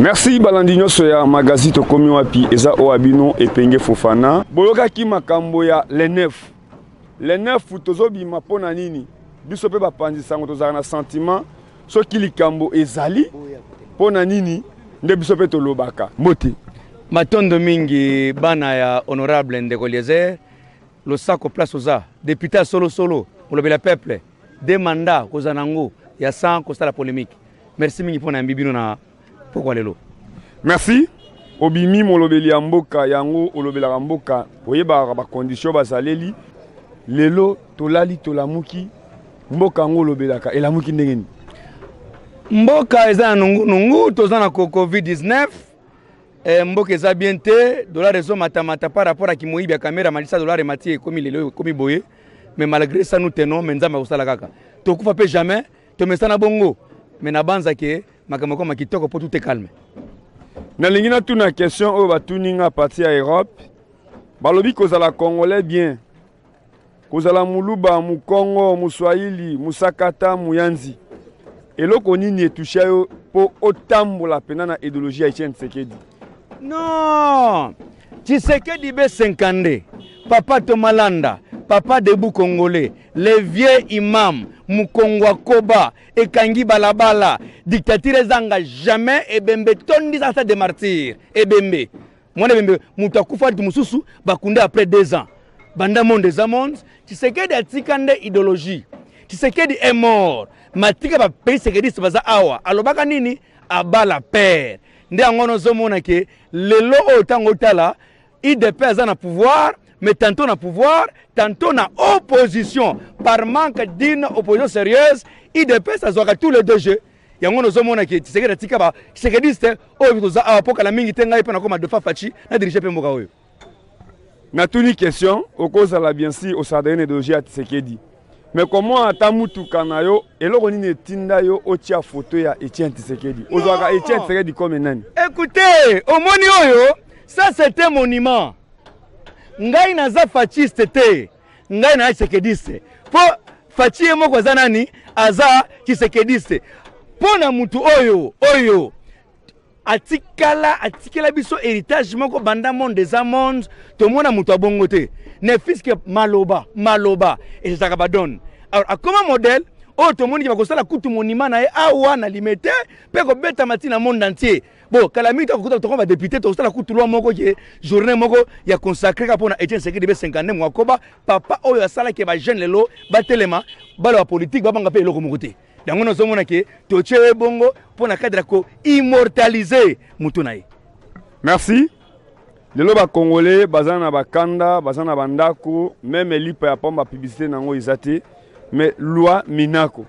merci balandi nyonso ya magazine tokomi wapi eza oyo ya bino epenge fofana boyokaki makambo ya le 9 le 9 tozobima mpo na nini biso mpe bapanzi sango tozalaka na sentiment soki likambo ezali mpo na nini nde biso mpe tolobaka mbote matondo mingi bana ya honorable ndeko liezer losako place oza depute ya solosolo molobeli ya peuple Deux mandats kozala na ngo ya sans kosala polemique. Merci mingi mpo na yambi bino na pokwa lelo. Merci. Obimi molobeli ya mboka yango olobelaka mboka oyebaka ba conditions bazaleli lelo tolali tolamuki mboka yango olobelaka elamuki ndenge nini? mboka eza na nungunungu toza na covid-19 eh, mboka eza bien te dollar ezomatamata par rapport ya kimoyibi ya kamera malisa dollar emati ekomi lelo ekomi boye mais malgré ça nous tenons mais nzambe akosala kaka tokufa mpe jamais tomesana bongo mais nabanza ke makambo ekoma kitoko mpo tout est calme nalingi natuna question oyo batuni nga parti ya europe balobi kozala congolais bien kozala muluba mukongo muswahili musakata muyanzi eloko nini etusha yo mpo otambola mpena na ideologie ya etienne tshisekedi non Tshisekedi be senkande, papa toma landa, papa debout congolais, le vieux imam, mukongwa koba, ekangi balabala, dictature ezanga jamais, ebembe etondisa stade de martyrs, ebembe, mwana ebembe mutu akufa atu mususu bakunde après deux ans, banda monde eza monde, tshisekedi atika nde idologie, tshisekedi est mort, mais atika ba pays sekediste baza awa, alobaka nini? Aba la père. nde yango wana ozomona ke lelo oyo ntango otala idp aza na pouvoir mais tantôt na pouvoir tantôt na opposition par manque d'une opposition sérieuse idps azwaka tous les deux jeux yango wana ozomona ke tisekedi atika ba tisekediste oyo toza awa mpo kala mingi te ngai mpe nakoma defa faci na dirige mpe mboka oyo natuni question okozala bien si osadre na ideologie ya tisekedi me koma ata mutuka na yo eloko nini etinda yo otia foto ya etienne tisekedi ozwaka etienne tisekedi kome nani écoutez omoni oyo ça c'est un monument ngai naza fachiste te ngai naza tisekediste mpo fachi ye moko aza nani aza tisekediste mpo na mutu oyo oyo atikala atikela biso héritage moko banda monde eza monde tomona moto ya bongo te ne fiske maloba maloba ezalaka badone alors akoma modèle oyo tomoni ke bakosala kutu monima na ye awa na lime te mpe kobetama ntina monde entier bon kala mingi tokokuta tokoma badepute tokosala kutu lwa moko ke journée moko ya consacre kaka mpo na etienne sekedi be 52 moakoba papa oyo asalaki bajeune lelo batelema baloba politike babanga mpe eloko moko te yango nazomona ke totie ye bongo mpo na cadre ya ko immortaliser motu na ye merci lelo bakongole baza na bakanda baza na bandako meme lipa ya pamba publicité na yango eza te mais loi minako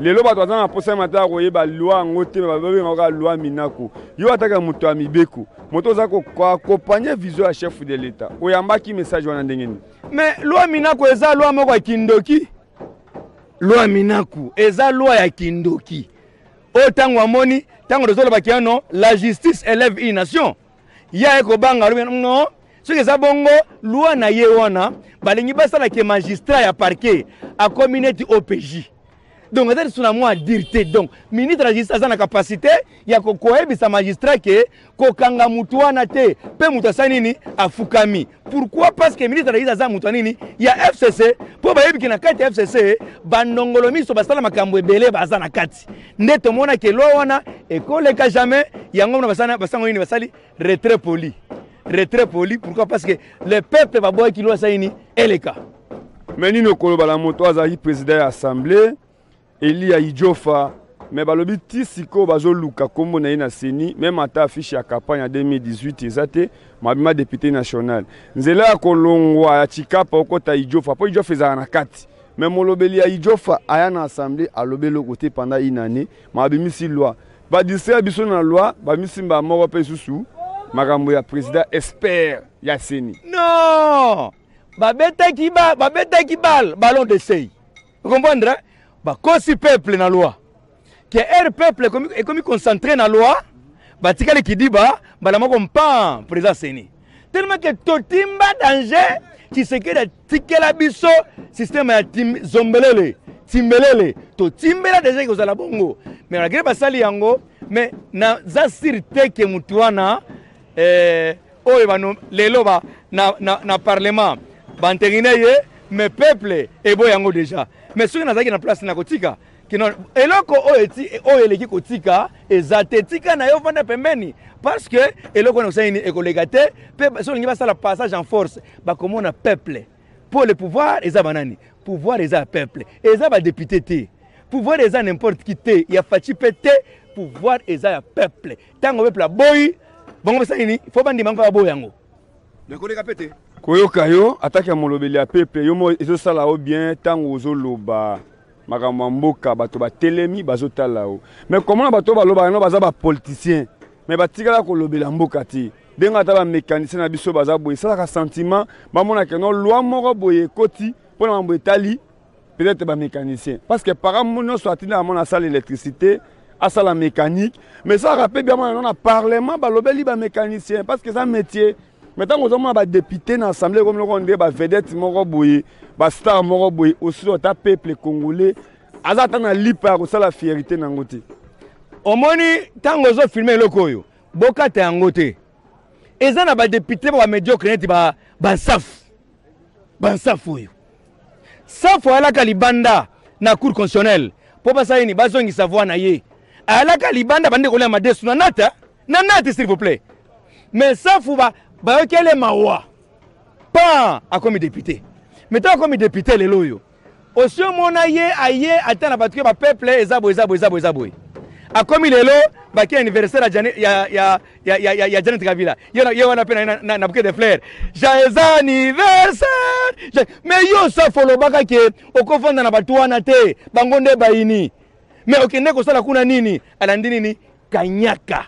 lelo bato baza na mposa ya matala koyeba loi yango te babenga kaka loi minako yo ataka moto ya mibeko moto oza koakompagne vision ya chef de l'etat oyambaki message wana ndenge nini mais loi minako eza loi moko ya kindoki loi ya minaku eza loi ya kindoki oyo ntango amoni ntango tozolobaki yano la justice élève une nation ye aye kobanga alobi no soki eza bongo loi na ye wana balingi basala ke magistrat ya parquet akomi neti opj donc eza lisusu na mwa adire te donc ministre ya justice aza na capacité ya koyebisa magistrat ke kokanga moto wana te mpe moto asali nini afukami pourquoi parce que ministre rais aza moto ya nini ya fcc mpo bayebiki na kati ya fcc bandongolo miso basala makambo ebele baza na kati nde tomonaki elwa wana ekoleka jamais yango mona basango nini basali retrait poli retrait poli pourquoi parce que le peuple baboyaki lwa asali nini eleka me nini okoloba na moto azalaki président ya assemblée Eliya Idjofa mais balobi ti sikoyo bazoluka kombo na ye na ceni meme ata affiche ya campagne ya 2018 eza te mabima depute national nzela ya kolongwa ya chikapa okota Idjofa mpo Idjofa ezala na kati mais molobeli ya Idjofa aya na assemblée alobi eloko te pendant une année mabimisi loi badistraire biso na loi bamisi mbala moko mpe lisusu makambo ya président expert ya ceni non babetaki ba, babetaki bal ballon de sei O comprendre? Bakosi peuple na loi. Que heure peuple ekomi, ekomi concentre na loi, batikali kidiba, mbala moko mpam, président Seni. Tellement que totimba danger, Tshisekedi atikela biso système ya tim, zombelele, timbelele. Totimbela deja ekozala bongo. Mais malgré basali yango, mais naza sur te que mutu wana eh, oyo bano lelo ba na, na, na parlement bantekina ye mais peuple eboyi yango deja mais soki nazalaki na place nakotika kino eloko oyo eti oyo eleki kotika eza te tika na yo vanda pembeni parce que eloko wana osali nini ekoleka te mpe soki olingi basala passage en force bakomona peuple mpo le pouvoir eza banani pouvoir eza ya peuple eza badepute te pouvoir eza n'importe qui te ya faci mpe te pouvoir eza ya peuple ntango peuple aboyi bango basala nini fo bandima yango mpe baboya yango mais koleka mpe te koyoka yo atake ya molobeli ya peuple yo moko ezosala yo bien ntango ozoloba makambo ya mboka bato batelemi bazotala yo mais komona bato oyo balobaka no baza bapoliticien mais batikala kolobela mboka te ndenge ata bamécanicien na biso baza boye esalaka sentiment bamonaka no loi moko boye ekoti mpo na mambo etali peut-être ba mécanicien parce que parent mo nyonso atindaka mwana asala électricité asala mécanique mais esalaka mpe bia mwana na parlement balobeli ba mécanicien parce que eza métier mais ntango ozomona badepute na assemblée ekomi loko nde bavedete moko boye bastar moko boye osusu ata peuple congolais aza ata na lipa ya kosala fierité na yango te omoni ntango ozofilme eloko oyo bokata yango te eza na badepute ba médiocre neti bansafu ba bansafu oyo safu ayalaka libanda na cour constitutionnelle mpo basala nini bazongisa voi na ye ayalaka libanda bande kolia madesu na nata na nati s'il vous plaît mais safu bayokele mawa pan akomi depute mais ntango akomi depute lelo oyo Osi omona ye aye ata na batu ke ba peuple eza boye eza boye eza boye eza boye akomi lelo baki anniversaire ya Jane- ya ya ya ya ya- ya Janet Kabila ye na- ye wana pe na- na na- na bouquet de fleurs joyeux anniversaire Je- mais yo safu olobaka ke okofanda na batu wana te bango nde bayini mais okende kosala kuna nini alandi nini Kanyaka.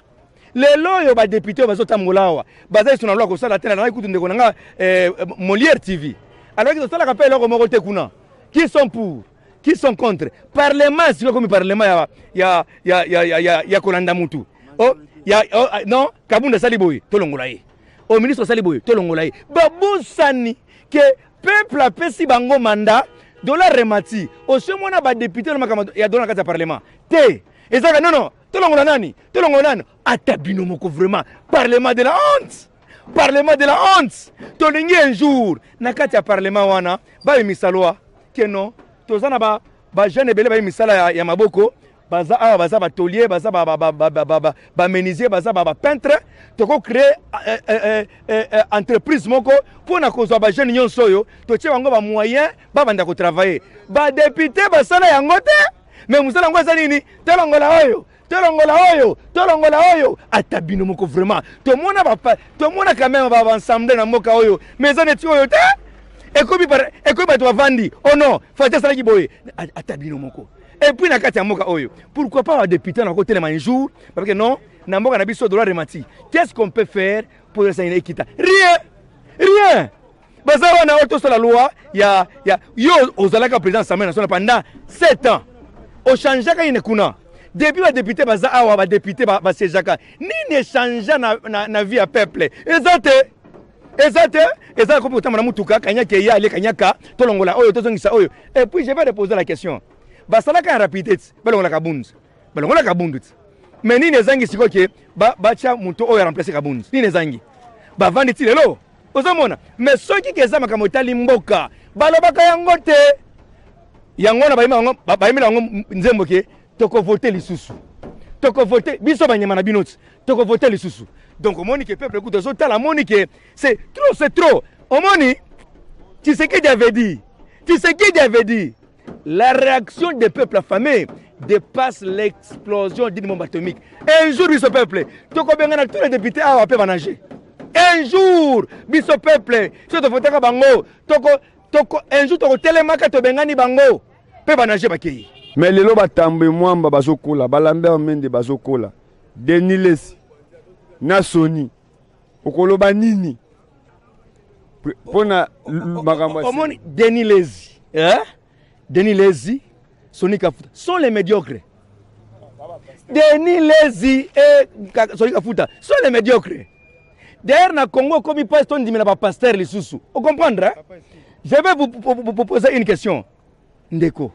Lelo oyo ba depute oyo bazo tambola awa baza isu na loi kosala te na ngai kutu ndeko na nga eh, Molière TV alaki tosalaka pe eloko moko te kuna qui sont pour qui sont contre parlement sikoyo komi parlement ya, ya, ya, ya, ya, ya, ya kolanda mutu oh, ya, oh, ah, non kabunda asali boye tolongola ye o oh, ministre asali boye tolongola ye babosani ke peuple apesi bango manda dola remati osemona badepute na makambo ya dola na kati ya parlement te ezaka non non tolongola nani tolongola nani ata bino moko vraiment parlement de la honte parlement de la honte tolingi un jour na kati ya parlement wana babimisa lwa ke non toza na ba bajeune ebele bayi misala ya, ya maboko baza awa baza batolier baza bamenisier baza bapeintre toko créer eh, eh, eh, entreprise moko mpo na kozwa bajeune nyonso oyo totie bango bamoyen babanda kotravaille badepute basala yango te me mosala yango eza nini tolongola oyo tolongola oyo tolongola oyo ata bino moko vraiment tomona tomona quand même baensemble na mboka oyo mais eza neti oyo te ekomi bato bavandi o oh non fati asalaki boye ata bino moko epuis na kati ya mboka oyo pourquoi pas badepute na kotelema un jour babeke non na mboka na biso dollar emati qu'est ce qu'on peut faire mpo ezalisa nini ekita rien rien baza wana oyo tosala loi ya, ya yo ozalaka président assemblée nationale pendant 7 ans ochangeaka ine kuna depuis badepute baza awa badepute basiejaka nini echangea na, na, na vie ya peuple eza te eza te eza komi kotamba na motuka kanyaka eya ale kanyaka tolongola oyo tozongisa oyo et puis je vais reposer la question basalaka ya rapide ti balongolaka bundu balongolaka bundu ti mais nini ezangi sikoyo ke batya moto oyo aremplace kabundu nini ezangi bavandi ti lelo ozomona me soki ke eza makambo etali mboka balobaka yango te yango na bayemela yango nzembo ke tokovote lisusu tokovote biso banyama na bino ti tokovote lisusu donc omoni ke peuple kutu azotala amoni ke c'est trop c'est trop omoni tshisekedi avait dit tshisekedi avait dit La reaction des peuples affamés dépasse l'explosion d'une bombe atomique. Un jour, biso peuple, tokobengana tous les députés awa mpe banage. Un jour, biso peuple, soki tofotaka bango, toko, toko, un jour tokotelemaka tobengani bango mpe banage bakei. Mais lelo batambe mwamba bazokola, balambert mende bazokola, Denis Lesi na Sony okoloba nini mpo na makambo omoni deni lezi eh? deni lezi soni kafuta sont les médiocres deni lezi eh, soni kafuta sont les médiocres d'ailleurs na congo okomi mpasi tondimela bapaster lisusu ocomprendre hein? je vais vous, vous, vous, vous poser une question ndeko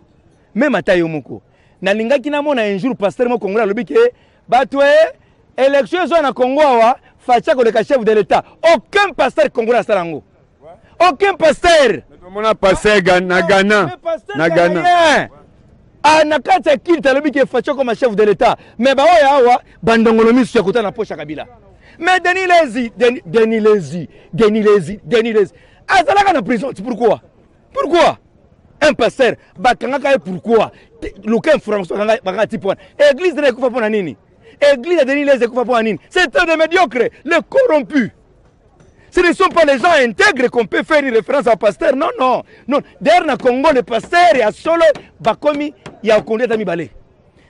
meme ata yo moko nalingaki namona un jour paster moko congolais alobi ke Batuee election ezoya na Congo awa Fatshi akoleka chef de l'etat aucun pasteur congolais asala yango aucun pasteur tomona pasteur na Ghana na Ghana ah, na kati ya kilte alobi ke Fatshi akoma chef de l'etat mais baoyo awa bandongolo misu ya kota na poche ya kabila mais Denis Lezi Denis Lezi Denis Lezi Denis Lezi azalaka na prison ti pourquoi Pourquoi? Un pasteur bakangaka ye pourquoi? Luka information bakanga type wana. Église na ekufa pona nini? Église ya Denis Lez ekufa pona nini? C'est un des médiocres, les corrompus. Ce ne sont pas les gens intègres qu'on peut faire une référence à pasteur. Non, non. non. D'ailleurs, na Congo, les pasteurs ya solo bakomi ya kondi ata mibale.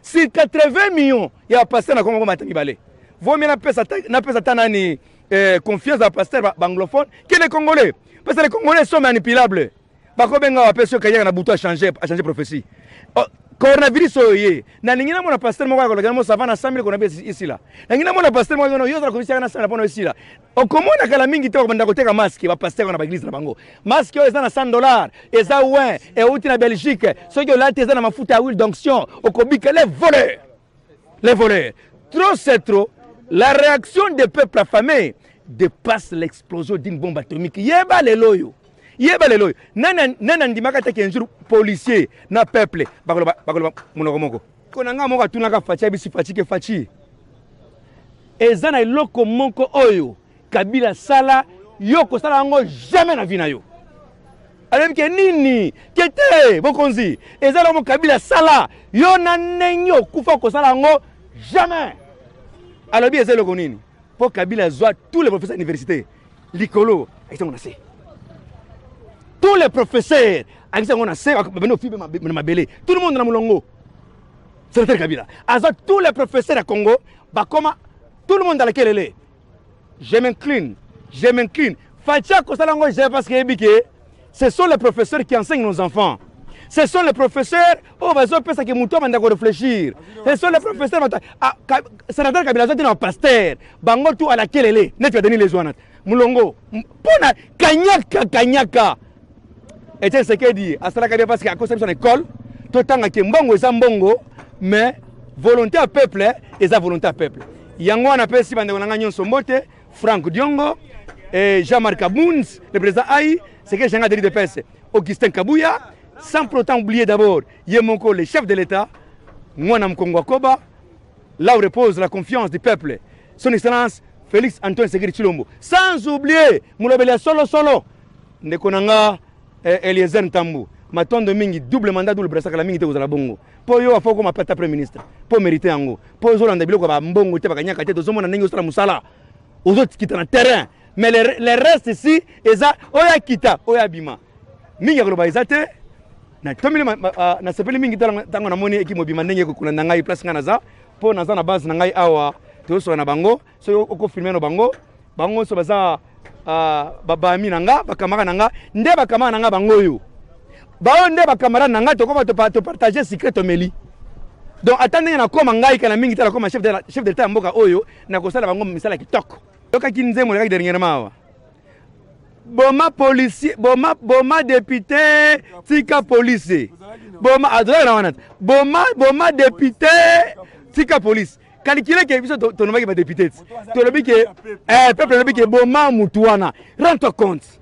Si 80 millions ya pasteur na Congo matami mibale. Vaut mieux na pesa na pesa tanani eh, confiance ya pasteur ba, banglophone que les congolais parce que les congolais sont manipulables bakobenga wape soki kayaka na butu achange achange prophétie oh, coronavirus oyo ye nalingi namona pasteur moko akolakela mo savana samile kona besi esila nalingi namona pasteur moko yono yozala kobisiaka na samile mpona esila okomona kala mingi te bakobanda koteka maske bapasteur wana baeglise na bango maske oyo eza na 100 dollar eza win euti na belgique soki olati eza na mafuta ya huile d'onction okobika le voleur Les voleurs. Trop c'est trop. La réaction des peuples affamés dépasse l'explosion d'une bombe atomique. Yeba lelo yo. Yeba lelo yo. Nana nana ndimaka te qu'un jour policier na peuple bakoloba bakoloba monoko moko. Kona nga moko atunaka Fatshi abisi Fatshi ke Fatshi. Eza na eloko moko oyo Kabila sala yo kosala yango jamais na vie na yo. alobi ke nini ke te bokonzi eza lomo kabila sala yo na ndenge okufa kosala yango jamais alobi eza eloko nini mpo kabila azwa tous les professeurs université likolo akisi yango na se tous les professeurs akisi yango na se babandi ofibe na mabele tout le monde na molongo senateur kabila azwa tous les professeurs ya congo bakoma tout le monde alakelele Je m'incline, je m'incline. Fatshi akosala yango Israël parce que yebi que ce sont les professeurs qui enseignent nos enfants. Ce sont les professeurs oyo bazopesa ke moto abanda ko réfléchir. Ce sont les professeurs bato ah, ka, sénateur Kabila azwaki na pasteur bango tu ala kelele neti badeni les wana mulongo mpo na kanyaka kanyaka Etienne Sekedi asalaka bien parce que akosa biso na école totanga ke mbongo eza mbongo mais volonté ya peuple eza volonté ya peuple yango wana apesi bandeko na ngai nyonso mbote frank diongo eh, jean marc abund le président ai seke janga deli de pese augustin kabuya sans pour autant oublier d'abord ye moko le chef de l'état mwana mokongo ya koba là où repose la confiance du peuple son excellence félix antoine sekedi tshilombo sans oublier molobeli ya solosolo ndeko na nga eh, eliezer ntambu matondo mingi double mandat double brasakala mingi te kozala bongo mpo yo afo okoma pata premier ministre mpo mérite yango mpo ozolanda biloko ya bambongo te bakanyaka te tozomona ndenge osala mosala ozokita na terrain mais le, le reste ici eza oyo akita oyo abima mingi ya koloba eza te natomeli ah, nasepeli mingi ntango namoni ekimobima ndenge ekokolanda ngai place ngai naza mpo naza na base na ngai awa toyosola na bango soki okofilme no bango bango nyonso baza uh, babami na nga bakamara na nga nde bakamara na nga bango oyo baoyo nde bakamara na nga tokoba topartage secret tomeli donc ata ndenge nakoma ngai kana mingi te nakoma chef de leta ya mboka oyo nakosala bango misala kitoko yokaki nzembo lekaki dernièrement awa boma policier boma boma député tika police boma azalaki na wana boma boma député tika police calcule ke biso tonomaki ba deputes tolobi ke eh, peuple alobi ke boma mutu wana rend toi compte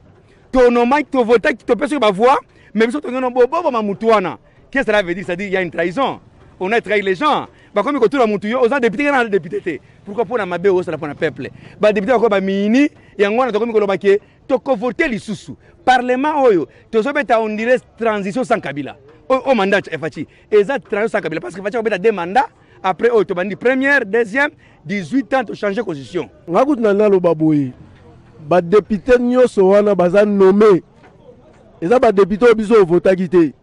tonomaki tovotaki topesaki ba voix mais biso tongeno boboma mutu wana qu'est-ce que cela veut dire c'est-à-dire il y a une trahison on a trahi les gens bakomi kotuna mutu yo oza depute kana depute te pourquoi mpona mabe osala mpona peuple badepute bakomi bamiyini yango wana tokomi koloba ke tokovote lisusu parlement oyo tozobeta ondire transition sans kabila oyo mandat ya faci eza transition sans kabila parce que faci akobeta deux mandat après oyo tobandi première deuxième 18 ans tochange constitution nga kutu na naloba boye badepute nyonso wana baza nomme eza badepute oyo biso ovotaki te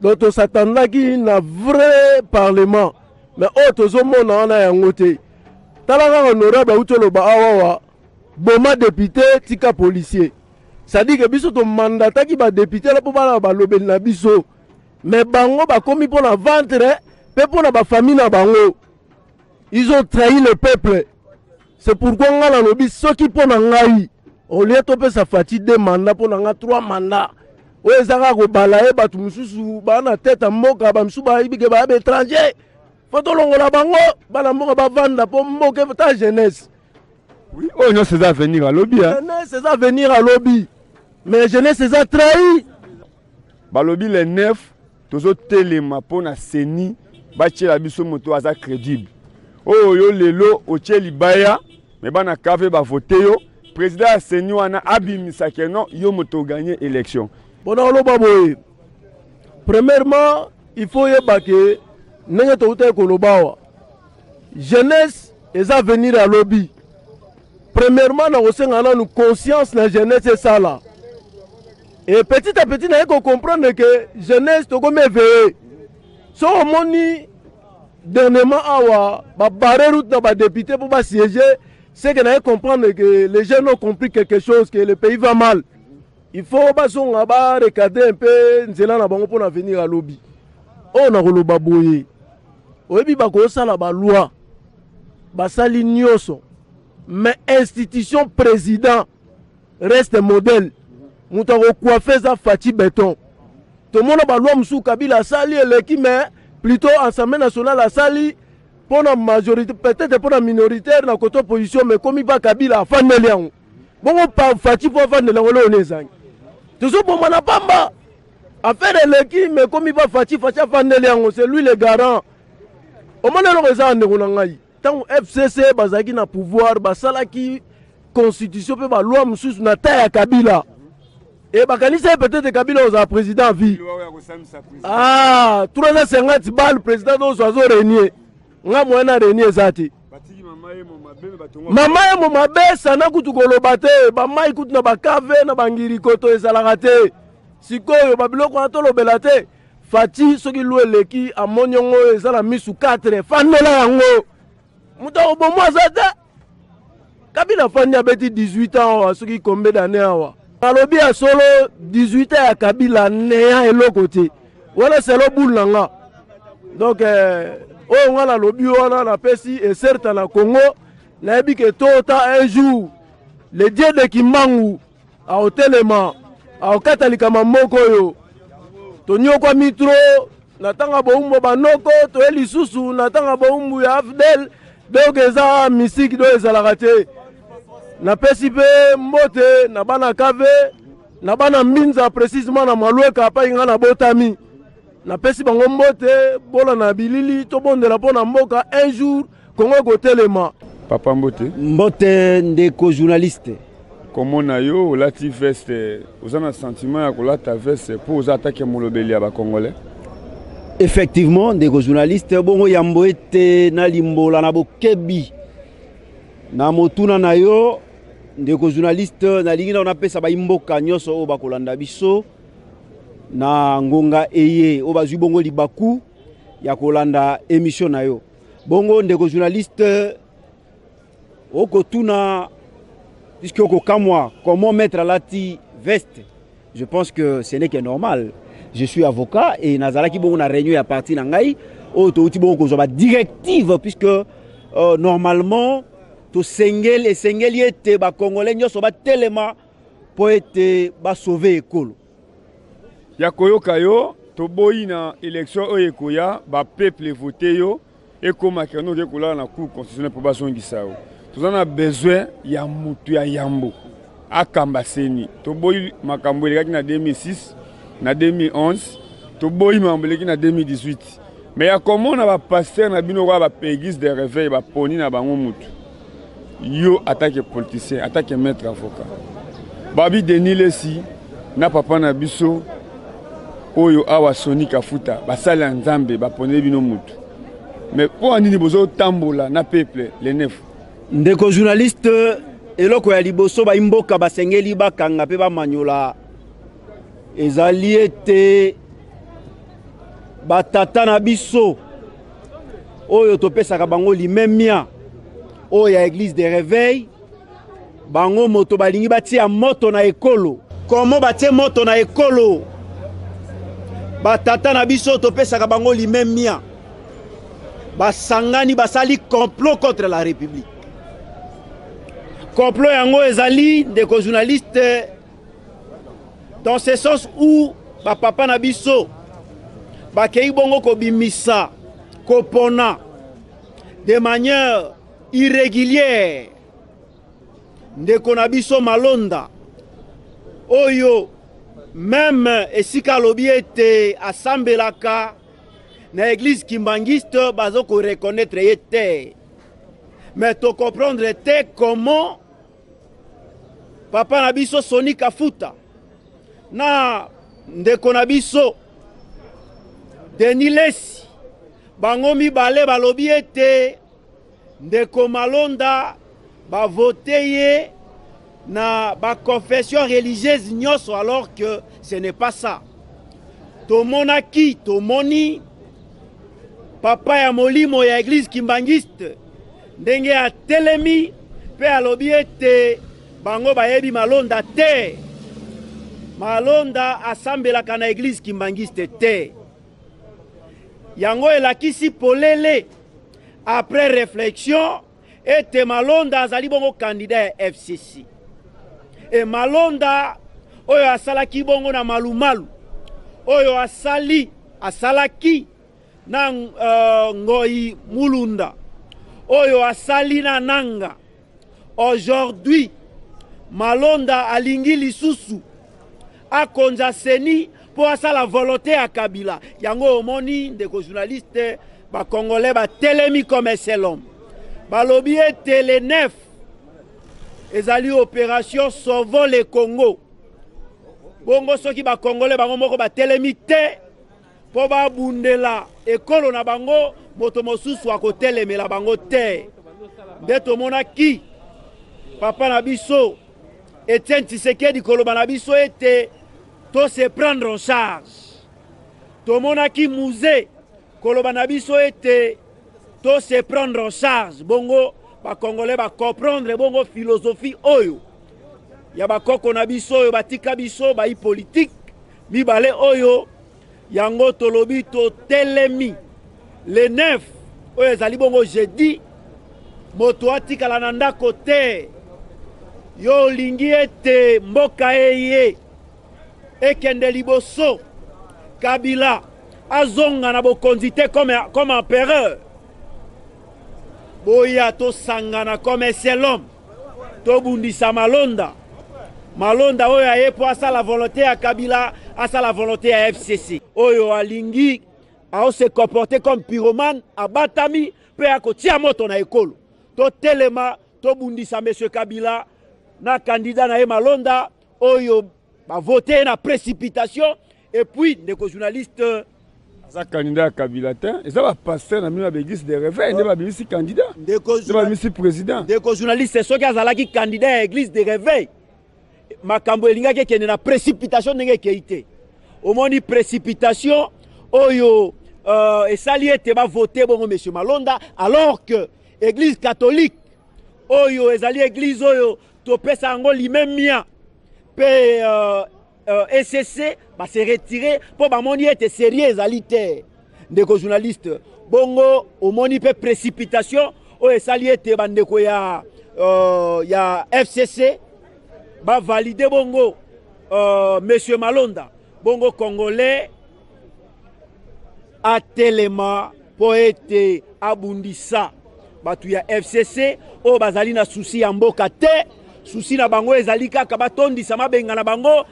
donc tosatandaki na vrai parlement me oyo tozomona wana yango te tala kaka honorable auti oloba awawa boma depute tika policier sadike biso tomandataki badepute la mpo balaba balobeli na biso mais bango bakomi mpo na ventre mpe mpo na bafamille na bango ils ont trahi le peuple c'est pourquoi ngai nalobi soki mpo na ngai olie topesa fati de manda mpo na ngai trois manda oyo eza kaka kobala ye bato mosusu baa na tete ya mboka bamisusu bayibike baya baétranger fo tolongola bango bana mboka bavanda mpo mboka ta jeunesse oui oyo nyonso eza avenir alobi jeunesse eza avenir alobi mais jeunesse eza trahi Balobi le 9 tozo telema pona ceni batiela biso moto aza credible. Oyo oh, yo lelo otie libaya me bana kave bavote yo president ya ceni wana abimisa ke non yo moto oganye election. Bona oloba boye premièrement il faut yeba ke ndenge toutaki koloba awa jeunesse eza avenir ya lobi premièrement nakosenga nanu conscience na jeunesse esala Et petit à petit naye ko comprendre que jeunesse tokomi eveille so omoni dernièrement awa ba barre route na ba député pour ba siéger c'est que naye comprendre que les jeunes ont compris quelque chose que le pays va mal il faut bazonga ba recadrer un peu nzela na bango mpona avenir ya lobi oyo nakoloba boye oyebi bakosala baloi basali nyonso mais institution président Reste modèle moto akokuafe eza Fatshi Beton. Tomona balwa mosusu Kabila asali eleki mais plutôt Assemblée nationale asali mpo na majorité peut-être mpo na minoritaire na côté opposition mais ekomi mpa Kabila afandeli yango bongo pa Fatshi mpo afandeli yango leo nezangi tozobombana pamba affaire eleki mais ekomi mpa Fatshi Fatshi afandeli yango c'est lui le garant omoni eloko eza ndeko na ngai ntango fcc bazalaki na pouvoir basalaki constitution mpe baloi mosusu na ta ya kabila e bakanisi ye peut-être kabila ozala président vie ah 350 bale président ozo azo renie nga moyen na renie eza te mama ye mo mabe sana kutu koloba te bamai kutu na bakave na bangirikoto ezalaka te sikoyo babiloko wana tolobela te Fatshi soki loi eleki amoniongo oyo eza na misu 4 fandola yango moto akobomo aza te kabila afandi abeti 18 ans awa soki kombe dane awa nalobi ya solo 18 ans ya kabila neya eloko te wana selo bule na nga donc eh, oyo nga nalobi wana napesi eserta na congo nayebi ke tôt ta un jour le dieu de kimbangu akotelema akokata likama moko oyo tonyokwami tro na ntango ya bowumbu ya banoko toye lisusu na ntango ya bowumbu ya afdel donc eza misiki donc ezalaka te napesi mpe mbote na bana kave na bana mbinza precisement na malweka epai ngai nabotami napesi bango mbote bola na bilili tobondela mpo na mboka un jour Congo ekotelema. Papa mbote. Mbote ndeko journaliste. komona yo olati veste oza na sentiment ya kolata veste mpo oza atake molobeli ya bacongolais effectivement ndeko journaliste bongo yambo ete nalimbola na bokebi na motuna na yo ndeko journaliste nalingi nao napesa baimboka nyonso oyo bakolanda biso na ngonga eye oyo bazwi bongo libaku ya kolanda emission na yo Bongo ndeko journaliste, okotuna puisque okokamwa comment mettre alati veste. Je pense que ce n'est que normal. Je suis avocat et nazalaki bongo na réunion ya parti na ngai oyo touti bongo kozwa ba directive puisque euh, normalement tosengeli esengeli ete bakongole nyonso batelema mpo ete basauve ekolo ya koyoka yo toboyi na election oyo ekoya ba peuple vote yo ekoma keno oke kolala na cour constitutionnel mpo bazongisa yo toza na besoin ya motu ya yambo akamba seni toboyi makambo elekaki na 2006 na 2011 toboyi makambo eleki na 2018 me ya komona bapaster na bino okoya baeglise de reveil baponi na bango motu yo atake politicien atake maître avocat babi denis lesi na papa na biso oyo awa soni kafuta basali ya nzambe baponeli bino motu mais mpo ya nini bozotambola na peuple le nef ndeko journaliste eloko ya liboso baimboka basengeli bakanga mpe bamanyola ezali ete batata na biso oyo topesaka bango limemia oyo ya eglise de reveil bango moto balingi batia moto na ekolo komo batie moto na ekolo batata na biso topesaka bango limemia basangani basali complot contre la république complot yango ezali ndeko journaliste dans ce sens où bapapa na biso bakei bongo kobimisa kopona de manière irrégulière ndeko na biso malonda oyo meme esika alobi ete asambelaka na eglise kimbangiste bazo koreconnaitre ye te mais tocomprendre te comment Papa na biso Sony Kafuta na ndeko na biso Denis Lesi bango mibale balobi ete ndeko Malonda bavote ye na baconfession religieuse nyonso alors que ce n'est pas ça tomonaki tomoni papa ya molimo ya eglise kimbanguiste Ndenge atelemi mpe alobi ete bango bayebi Malonda te. Malonda asambelaka na eglise kimbanguiste te. Yango elakisi polele après reflexion ete Malonda azali bongo candidat ya FCC. E Malonda oyo asalaki bongo na malumalu oyo asali asalaki na uh, Ngoyi Mulunda oyo asali na nanga aujourd'hui Malonda alingi lisusu akonza seni mpo asala volonté ya Kabila yango omoni ndeko journaliste bakongolais batelemi comme selom balobi ete le 9 ezali opération sauvons le Congo bongo soki bakongole bango moko batelemi te Mpo babundela ekolo na bango, moto mosusu akotelemela bango te. Nde tomonaki papa na biso Etienne Tshisekedi koloba na biso ete to se prendre en charge. Tomonaki Muze koloba na biso ete to se prendre en charge bongo bakongole bacomprendre bongo philosophie oyo ya bakoko na biso oyo batika biso bayi politike mibale oyo yango tolobi totelemi le 9 oyo ezali bongo jeudi moto atikala na ndako te yo olingi ete mboka eye ekende liboso kabila azonga na bokonzi te comme, comme empereur boya tosangana comme selome Tobundisa malonda. Malonda oyo aye po asala volonte ya Kabila, asala volonte ya FCC. Oyo alingi ao se comporter comme pyromane, abatami pe akotia moto na ekolo. Totelema tobundisa monsieur Kabila na candidat na ye Malonda oyo bavote ye na precipitation. Et puis ndeko journaliste aza candidat ya kabila te eza bapaster na bino ya baeglise de reveil nde babimisi candidat nde babimisi président ndeko journaliste soki azalaki candidat ya église de reveil makambo elingaki ekende na précipitation ndenge ekei te omoni précipitation oyo euh, esali ete bavote bongo monsieur malonda alors que église catholique oyo ezali église oyo topesa yango limemia mpe euh, Euh, ECC ba se retirer mpo bamoni ete serie ezali te ndeko journaliste bongo omoni mpe précipitation oyo esali ete bandeko ya, uh, ya fcc bavalide bongo uh, monsieur malonda bongo congolais atelema mpo ete abundisa bato ya fcc oyo bazali na susi ya mboka te susi na bango ezali kaka batondisa mabenga na bango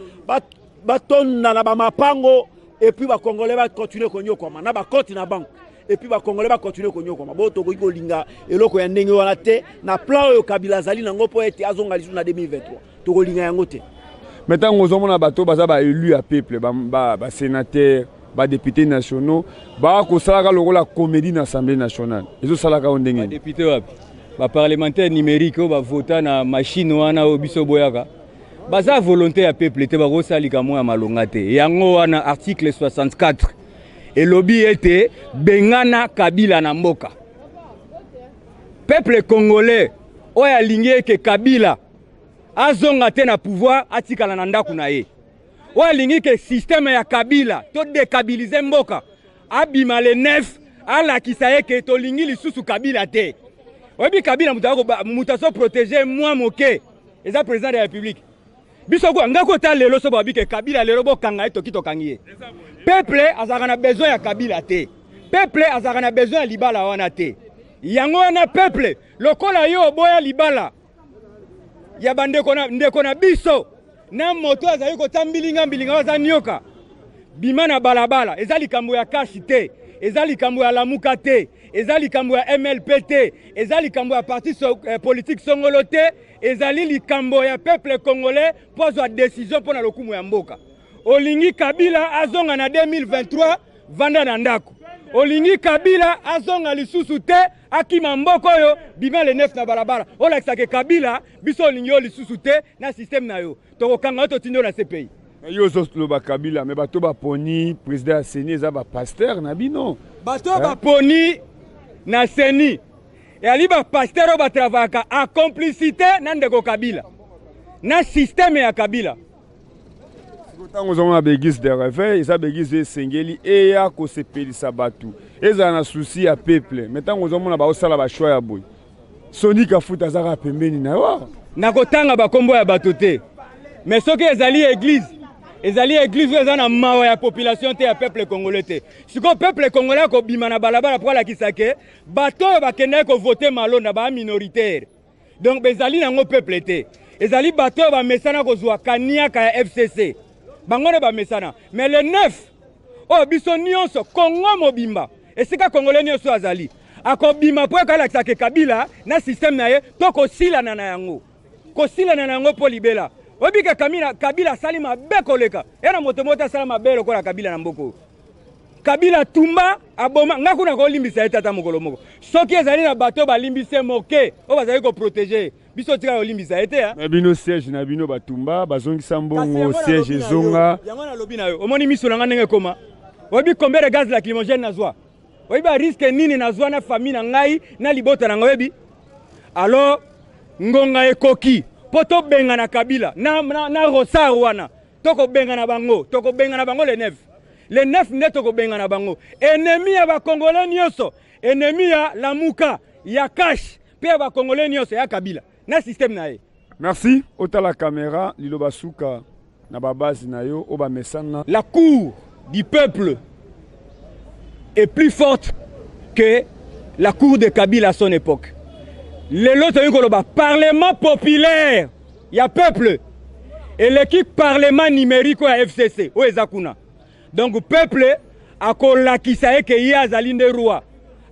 batonda na bamapango epuis bakongole bakontinue konyokwama na bakonte na banke epuis bakongole bakontinue konyokwama bo tokoki kolinga eloko ya ndenge wana te na plan oyo kabila azali nango mpo ete azonga lisusu na 2023 tokolinga yango te mais ntango ozomona bato baza baelu ya peuple basenateur badepute nationaux bakosalaka lokola comédie na assemblée nationale ezosalaka yo ndenge badepute wapi baparlementaire numérique oyo bavota na machine wana oyo biso boyaka baza volonté ya peuple te bakosala likambo ya malonga te yango wana article 64 elobi ete bengana kabila na mboka peuple congolais oyo alingi eke kabila azonga te na pouvoir atikala na ndako na ye oyo alingi ke systeme ya kabila to dekabilize mboka abima le 9 alakisa ye ke tolingi lisusu kabila te oyebi kabila moto azoprotege mwa moke eza président de la république biso ko nga kota lelo so babi ke kabila lelo bokanga ye toki tokangi ye peuple azalaka na besoin ya kabila te peuple azalaka na besoin ya libala wana te yango wana peuple lokola yo oboya libala ya bandeko na, ndeko na biso na moto azali kotya mbilinga mbilinga oyo aza nioka bima na balabala eza likambo ya kasi te eza likambo ya lamuka te eza likambo ya mlp te eza likambo ya parti so, eh, politike songolo te ezali likambo ya peuple congolais mpo azwa desizio mpo na lokumu ya mboka Olingi Kabila azonga na 2023 vanda na ndako. Olingi Kabila azonga lisusu te akima mboko oyo bima le 9 na balabala. Olakisa ke Kabila biso olingi yo lisusu te na système na yo. Tokokanga yo totindi yo na CPI. Yo ozoloba Kabila mais bato baponi président ya CENI eza ba pasteur na bino. Bato hein? baponi na CENI eyali ba pasteur oyo batravayaka a complicité na ndeko Kabila na système ya Kabila. siko ntango ozango na baeglise de reveil eza baeglise esengeli eya kosepelisa bato ezala na susi ya peuple mai ntango ozomona baosala bashoi ya boye soni kafuta azaka pembeni na yo nakotanga bakombo ya bato te mai soki ezali eglise ezali eglise oyo eza na mawa ya population te ya peuple congolais te sikoyo peuple congolais akobima na balabala mpo alakisa ke bato oyo bakendaki kovote malonda baa minoritaire donc bezali nango peuple te ezali bato oyo bamesana kozwa kaniaka ya fcc bango nde bamesana mais le 9 oyo biso nyonso kongo mobimba esika kongole nyonso azali akobima mpo eko alakisa ke kabila na systeme na ye to kosilana na yango kosilana na yango mpo libela oyebi ke kabila asali mabe koleka ye na moto moko te asala mabe lokola kabila na mboko kabila tumba aboma ngai kuna kolimbisa ye tata mokolo moko soki ezali na bato oyo balimbisi ye moke oyo bazali koprotege ye biso tika kolimbisa ye te ya na bino siège na bino batumba bazongisa mbongo siège ezonga yango nalobi na yo omoni miso na ngai ndenge ekoma oyebi combien de gaz lacrymogène nazwa oyebi bariske nini nazwa na famille na ngai na libota na ngai oyebi alors ngonga ekoki mpo tobengana kabila na, na, na rosar wana tokobengana bango tokobengana bango le 9 le 9 nde tokobengana bango enemi ya bakongole nyonso enemi ya lamuka ya cash mpe ya bakongole nyonso ya kabila na systeme na ye merci otala kamera liloba suka na babase na yo oyo bamesana la cour du peuple est plus forte que la cour de kabila à son époque lelo toyei koloba parlement populaire ya peuple eleki parlement numerique ya fcc oyo eza kuna donc peuple akolakisa ye ke ye azali nde roi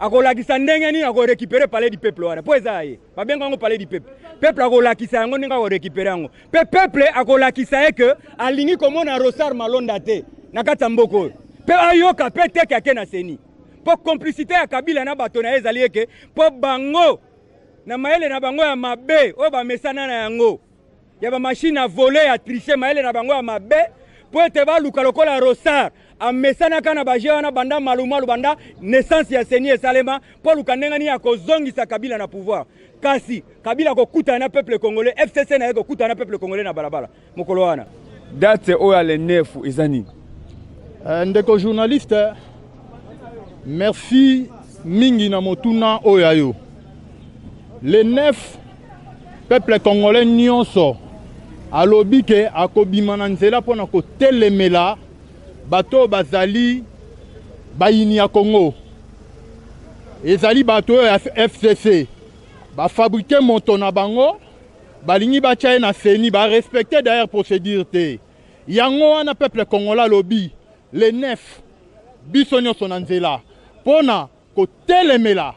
akolakisa ndenge nini akorekipere palais du peuple wana mpo eza ya ye babenga yango palais du peuple peuple akolakisa yango ndenge akorekipere yango mpe peuple akolakisa ye ke alingi komona rosar malonda te na kati ya mboka oyo mpe ayoka mpe teke ake na seni mpo complicité ya kabila na bato na ye ezali eke mpo bango na mayele na bango ya mabe oyo bamesana na yango ya bamashine ya vole ya triche mayele na bango ya mabe mpo ete baluka lokola rosar amesanaka na baje wana banda malumalu banda naissance ya seni esalema mpo aluka ndenge nini akozongisa kabila na pouvoir kasi kabila akokutana na peuple congolais fcc na ye ekokutana na peuple congolais na balabala mokolo wana date oyo ya le 9 eza nini eh, ndeko journaliste merci mingi na motuna oyo ya yo le 9 peuple congolais nyonso alobi ke akobima na nzela mpo na kotelemela bato oyo bazali bayini ya congo ezali bato oyo ya fcc bafabrike moto na bango Balingi batya ye na CENI, ba respecter d'ailleurs procedure te. Yango wana peuple congolais alobi le 9 biso nyonso na nzela mpona kotelemela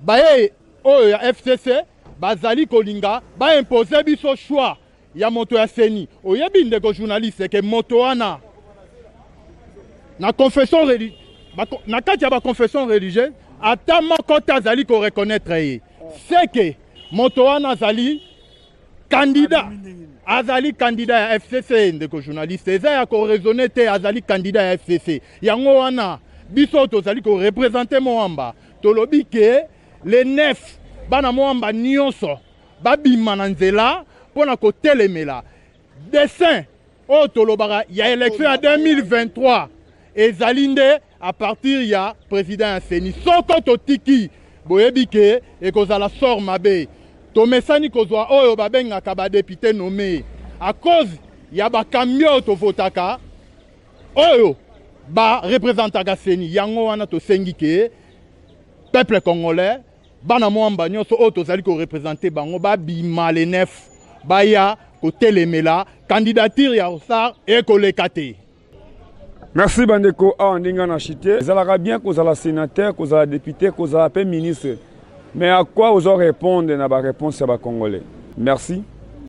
baye oyo ya FCC bazali kolinga ba imposer biso choix ya moto ya CENI. Oyebi ndeko journaliste ke moto wana na confession na kati ya ba confession religieuse ata moko te azali ko reconnaître ye. Seke moto wana azali kandida azali kandida ya fcc ndeko journaliste eza ya koraisonne te azali kandida ya fcc yango wana biso tozali korepresente moamba tolobi ke le 9 bana moamba nyonso babima na nzela mpo na kotelemela Dessin oyo tolobaka ya election ya 2023 ezali nde à partir ya président ya CENI. Soko totiki boyebi ke ekozala sort mabe. Tomesani kozwa oyo babengaka ba député nommé à cause ya bakambi oyo tovotaka oyo ba representaka CENI. Yango wana tosengi ke peuple congolais Bana mwamba nyonso oyo tozali ko representer bango babima le 9 baya kotelemela candidature ya Rosar ekoleka te. Merci bandeko awa ndenge nga na chite ezalaka bien kozala senateur kozala depute kozala pe ministre mais à quoi ozo répondre na ba réponse ya ba congolais merci